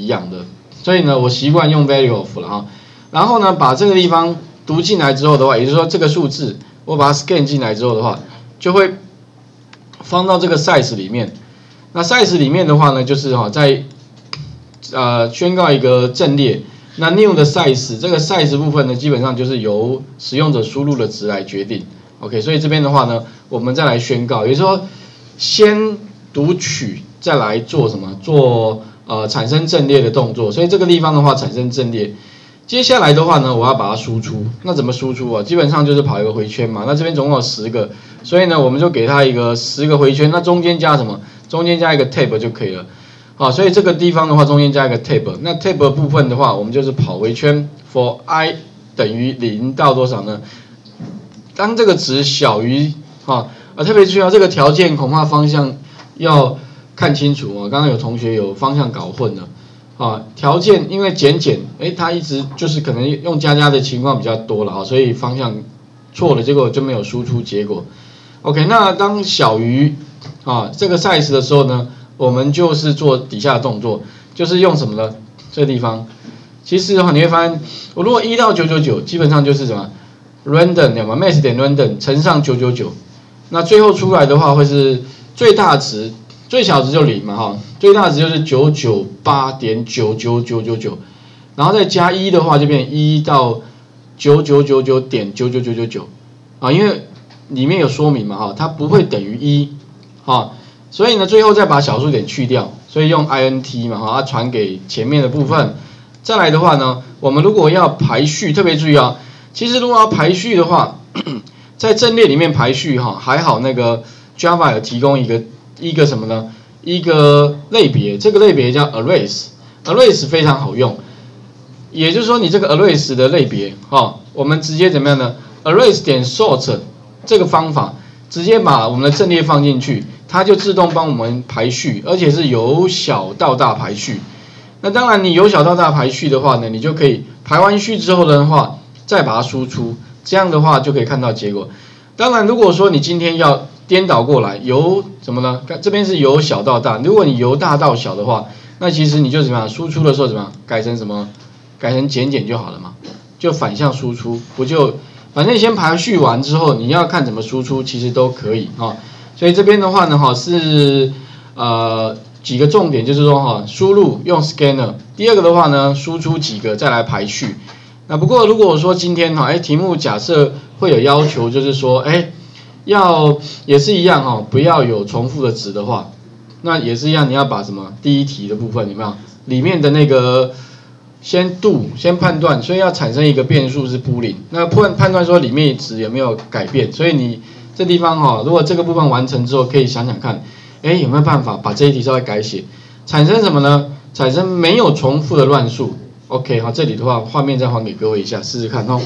一样的，所以呢，我习惯用 value of 了哈。然后呢，把这个地方读进来之后的话，也就是说这个数字我把它 scan 进来之后的话，就会放到这个 size 里面。那 size 里面的话呢，就是哈在呃宣告一个阵列。那 new 的 size 这个 size 部分呢，基本上就是由使用者输入的值来决定。OK，所以这边的话呢，我们再来宣告，也就是说先读取，再来做什么？做呃产生阵列的动作。所以这个地方的话产生阵列。接下来的话呢，我要把它输出。那怎么输出啊？基本上就是跑一个回圈嘛。那这边总共有十个，所以呢，我们就给它一个十个回圈。那中间加什么？中间加一个 tab 就可以了。好，所以这个地方的话，中间加一个 tab。那 tab 部分的话，我们就是跑回圈，for i 等于零到多少呢？当这个值小于哈，啊特别需要，这个条件恐怕方向要看清楚啊。刚刚有同学有方向搞混了。啊，条件因为减减，哎，它一直就是可能用加加的情况比较多了啊，所以方向错了，结果就没有输出结果。OK，那当小于啊这个 size 的时候呢，我们就是做底下的动作，就是用什么呢？这地方，其实的话你会发现，我如果一到九九九，基本上就是什么 random 对吗？max 点 random 乘上九九九，那最后出来的话会是最大值。最小值就零嘛哈，最大值就是九九八点九九九九九，然后再加一的话就变一到九九九九点九九九九九啊，因为里面有说明嘛哈，它不会等于一哈，所以呢最后再把小数点去掉，所以用 int 嘛哈，它传给前面的部分。再来的话呢，我们如果要排序，特别注意啊，其实如果要排序的话，在阵列里面排序哈，还好那个 Java 有提供一个。一个什么呢？一个类别，这个类别叫 arrays，arrays 非常好用。也就是说，你这个 arrays 的类别，哈，我们直接怎么样呢？arrays 点 sort 这个方法，直接把我们的阵列放进去，它就自动帮我们排序，而且是由小到大排序。那当然，你由小到大排序的话呢，你就可以排完序之后的话，再把它输出，这样的话就可以看到结果。当然，如果说你今天要颠倒过来，由什么呢？这边是由小到大。如果你由大到小的话，那其实你就怎么样？输出的时候怎么样？改成什么？改成减减就好了嘛，就反向输出，不就？反正先排序完之后，你要看怎么输出，其实都可以啊。所以这边的话呢，哈是呃几个重点，就是说哈，输入用 scanner。第二个的话呢，输出几个再来排序。那不过如果说今天哈，哎，题目假设会有要求，就是说，哎。要也是一样哈，不要有重复的值的话，那也是一样，你要把什么第一题的部分有没有里面的那个先度先判断，所以要产生一个变数是 boolean，那判判断说里面值有没有改变，所以你这地方哈，如果这个部分完成之后，可以想想看，哎有没有办法把这一题稍微改写，产生什么呢？产生没有重复的乱数。OK 好，这里的话画面再还给各位一下，试试看哦。